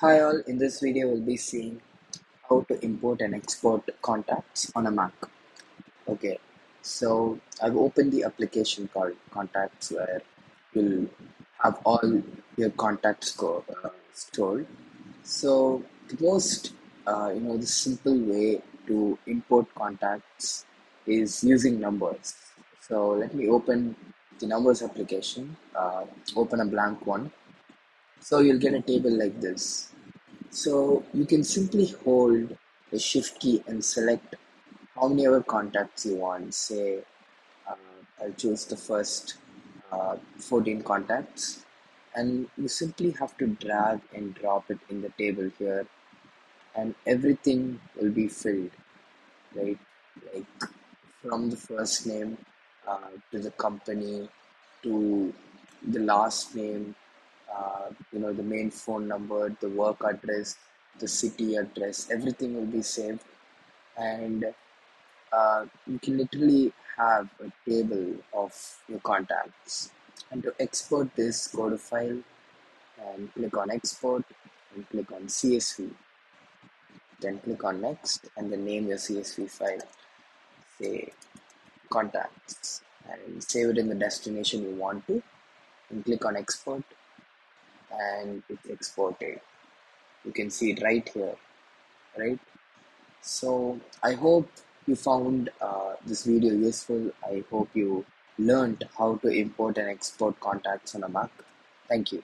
Hi all, in this video we'll be seeing how to import and export contacts on a Mac. Okay, so I've opened the application called contacts where you'll have all your contacts go, uh, stored. So the most, uh, you know, the simple way to import contacts is using numbers. So let me open the numbers application, uh, open a blank one. So you'll get a table like this. So you can simply hold the shift key and select how many ever contacts you want. Say, uh, I'll choose the first uh, 14 contacts and you simply have to drag and drop it in the table here and everything will be filled, right? Like from the first name uh, to the company to the last name uh, you know the main phone number the work address the city address everything will be saved. And uh, you can literally have a table of your contacts. And to export this go to file and click on export and click on csv then click on next and then name your csv file. Say contacts and save it in the destination you want to and click on export and it's exported. You can see it right here right? So i hope you found uh, this video useful. I hope you learned how to import and export contacts on a mac. Thank you